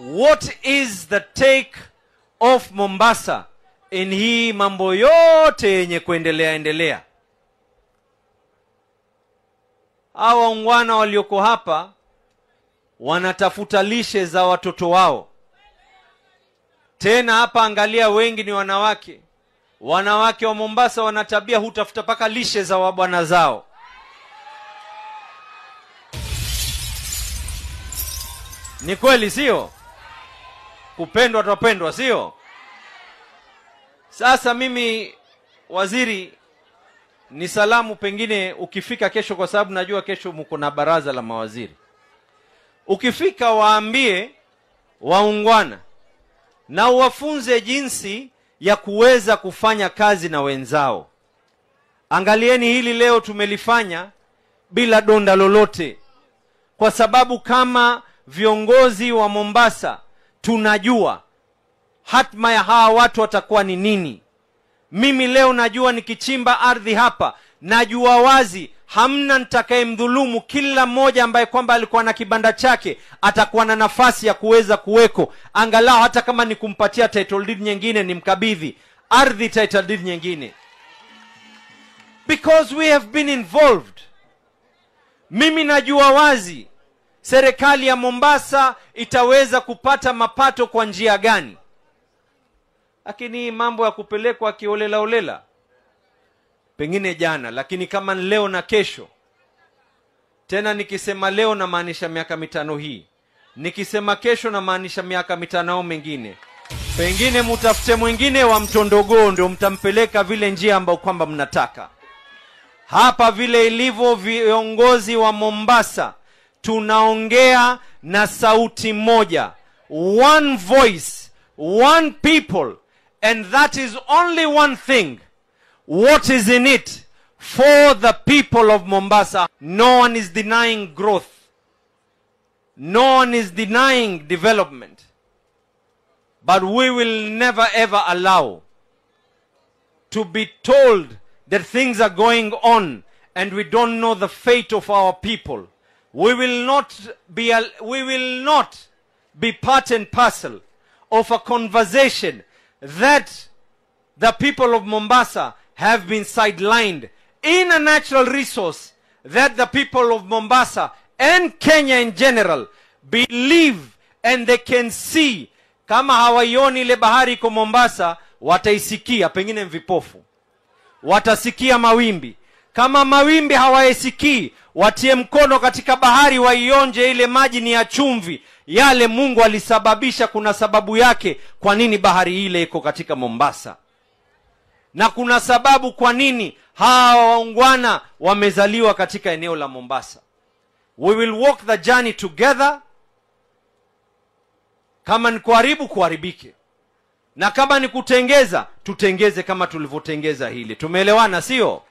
what is the take of mombasa in hii mambo yote yenye kuendelea endelea? Hawa waungwana walioko hapa wanatafuta lishe za watoto wao. Tena hapa angalia wengi ni wanawake. Wanawake wa mombasa wana tabia hutafuta mpaka lishe za wabwana zao. Ni kweli sio kupendwa twapendwa sio? Sasa mimi waziri ni salamu pengine ukifika kesho kwa sababu najua kesho mko na baraza la mawaziri. Ukifika waambie waungwana na uwafunze jinsi ya kuweza kufanya kazi na wenzao. Angalieni hili leo tumelifanya bila donda lolote kwa sababu kama viongozi wa mombasa tunajua hatma ya hawa watu watakuwa ni nini. Mimi leo najua nikichimba ardhi hapa najua wazi hamna nitakayemdhulumu kila mmoja ambaye kwamba alikuwa na kibanda chake atakuwa na nafasi ya kuweza kuweko. Angalau hata kama ni kumpatia title deed nyingine ni mkabidhi. Ardhi title deed nyingine. Because we have been involved. Mimi najua wazi serikali ya mombasa itaweza kupata mapato kwa njia gani? Lakini mambo ya kupelekwa kiolelaolela pengine jana lakini kama leo na kesho. Tena nikisema leo namaanisha miaka mitano hii. Nikisema kesho namaanisha miaka mitano mengine. Pengine mutafute mwingine wa mtondogoo ndio mtampeleka vile njia ambayo kwamba mnataka. Hapa vile ilivyo viongozi wa mombasa tunaongea na sauti moja. One voice one people and that is only one thing. What is in it? For the people of mombasa no one is denying growth. No one is denying development. But we will never ever allow to be told that things are going on and we don't know the fate of our people we will not be we will not be part and parcel of a conversation that the people of Mombasa have been sidelined in a natural resource that the people of Mombasa and Kenya in general believe and they can see. Kama hawaioni ile bahari iko Mombasa wataisikia pengine vipofu watasikia mawimbi kama mawimbi hawayesikii watie mkono katika bahari waionje ile maji ni ya chumvi. Yale mungu alisababisha kuna sababu yake kwa nini bahari ile iko katika mombasa? Na kuna sababu kwa nini hawa waungwana wamezaliwa katika eneo la mombasa? We will walk the journey together. Kama ni kuharibu kuharibike. Na kama ni kutengeza tutengeze kama tulivyotengeza hili. Tumeelewana sio